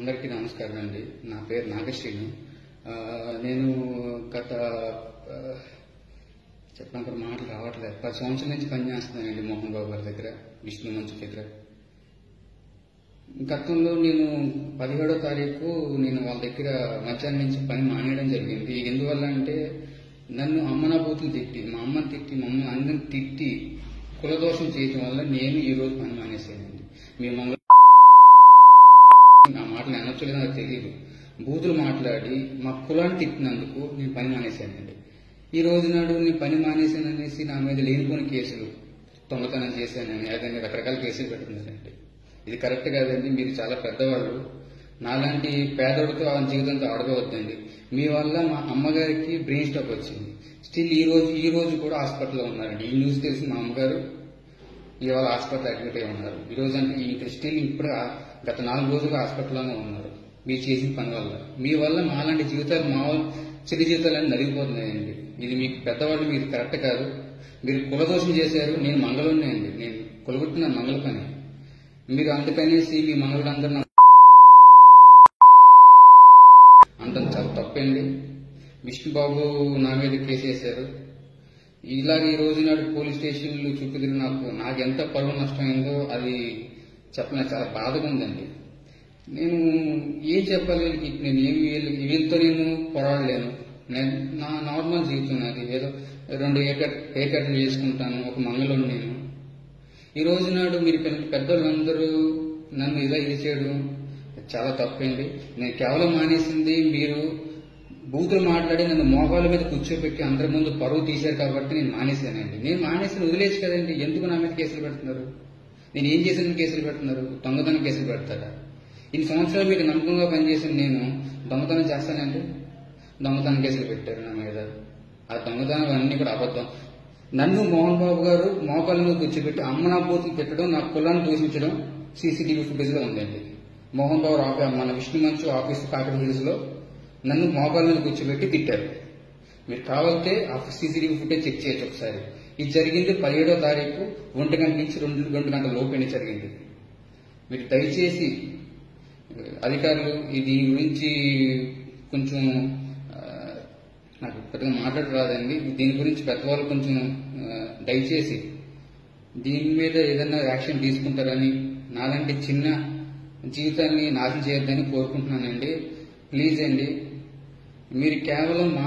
అందరికీ నమస్కారం అండి. నా పేరు నాగశ్రీని. నేను గత ఆ, మాటలు రావట్లేదు. పది సంవత్సరాల నుంచి పనిచేస్తున్నానండి మోహన్ బాబు గారి దగ్గర విష్ణు మంచు దగ్గర. గతంలో నేను పదిహేడో తారీఖు నేను వాళ్ళ దగ్గర మధ్యాహ్నం నుంచి పని మానేయడం జరిగింది. ఎందువల్ల అంటే నన్ను అమ్మనాభూతులు తిట్టి మా అమ్మని తిట్టి మా అమ్మ అందరిని తిట్టి కులదోషం చేయటం వల్ల నేను ఈ రోజు పని మానేసానండి మీ మంగళ నా మాటలు అనొచ్చలేదో నాకు తెలియదు బూతులు మాట్లాడి మా కులాన్ని తిట్టినందుకు నేను పని మానేశానండి. ఈ రోజు నాడు నేను పని మానేశాననేసి నా మీద లేనిపోని కేసులు దొంగతనం చేశానని అదని రకరకాల కేసులు పెడుతున్నారండి ఇది కరెక్ట్ కాదండి మీరు చాలా పెద్దవాళ్ళు. నాలాంటి పేదోడితో ఆ జీవితంతో ఆడబోవద్దండి. మీ వల్ల మా అమ్మగారికి బ్రెయిన్ స్ట్రోక్ వచ్చింది. స్టిల్ ఈ రోజు ఈ రోజు కూడా హాస్పిటల్లో ఉన్నారండి. ఈ న్యూస్ తెలిసి మా అమ్మగారు ఇవాళ హాస్పిటల్ అడ్మిట్ అయి ఉన్నారు. ఈ రోజు అంటే ఇంకా స్టిల్ ఇప్పుడు గత నాలుగు రోజులుగా హాస్పిటల్లోనే ఉన్నారు. మీరు చేసిన పని వల్ల మీ వల్ల మాలాంటి జీవితాలు మా చిన్న జీవితాలన్నీ నలిగిపోతున్నాయండి. ఇది మీకు పెద్దవాళ్ళు మీరు కరెక్ట్ కాదు. మీరు కులదోషం చేశారు నేను మంగళుడినే అండి. నేను కులగొట్టిన మంగళ పని. మీరు అందుకనేసి మీ మంగళులందరూ నా చాలా తప్పండి. విష్ణుబాబు నా మీద కేసు వేశారు. ఇలాగ ఈ రోజు నాడు పోలీస్ స్టేషన్లు చూపిదిరి నాకు నాకు ఎంత పరువు నష్టమైందో అది చెప్పడానికి చాలా బాధగా ఉందండి. నేను ఏం చెప్పాలి వీళ్ళకి నేను ఏమి వీళ్ళకి వీళ్ళతో నేను పోరాడలేను. నేను నా నార్మల్ జీవితం నాది. ఏదో రెండు ఏకర్ ఏ కట్లు చేసుకుంటాను ఒక మంగళం నేను. ఈ రోజు నాడు మీరు పెద్ద- పెద్దోళ్ళందరూ నన్ను ఇలా చేయడం చాలా తప్పండి. నేను కేవలం మానేసింది మీరు బూతులు మాట్లాడి నన్ను మోకాళ్ళ మీద కూర్చోబెట్టి అందరి ముందు పరువు తీశారు కాబట్టి నేను మానేశానండి. నేను మానేసిన వదిలేసి కదండి. ఎందుకు నా మీద కేసులు పెడుతున్నారు? నేను ఏం చేసిన కేసులు పెడుతున్నారు? దొంగతనం కేసులు పెడతారా? ఇన్ని సంవత్సరాలు మీకు నమ్మకంగా పనిచేసిన నేను దొంగతనం చేస్తానండి? దొంగతనం కేసులు పెట్టారు నా మీద. ఆ దొంగతనం అన్ని కూడా అబద్ధం. నన్ను మోహన్ బాబు గారు మోకాళ్ళ మీద కూర్చోబెట్టి అమ్మ నా బూతులు పెట్టడం నా కులాన్ని దూషించడం సీసీటీవీ ఫుటేజ్లో ఉందండి. మోహన్ బాబు ఆఫీ- మన విష్ణు మంచు ఆఫీస్ కాకర హిల్స్లో నన్ను మోకాళ్ళ మీద కూర్చోబెట్టి తిట్టారు. మీరు కావాలంటే ఆ సీసీటీవీ ఫుటేజ్ చెక్ చేయొచ్చు ఒకసారి. ఇది జరిగింది పదిహేడో తారీఖు ఒంటి గంట నుంచి రెండు రెండు గంటల లోపే జరిగింది. మీరు దయచేసి అధికారులు ఇది దీని గురించి కొంచెం నాకు పెద్దగా మాట్లాడ రాదండి. దీని గురించి పెద్దవాళ్ళు కొంచెం దయచేసి దీని మీద ఏదైనా యాక్షన్ తీసుకుంటారని నాలాంటి చిన్న జీవితాన్ని నాశనం చేయొద్దని కోరుకుంటున్నానండి. ప్లీజ్ అండి మీరు కేవలం మా